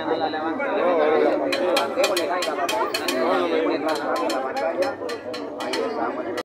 No, no, no,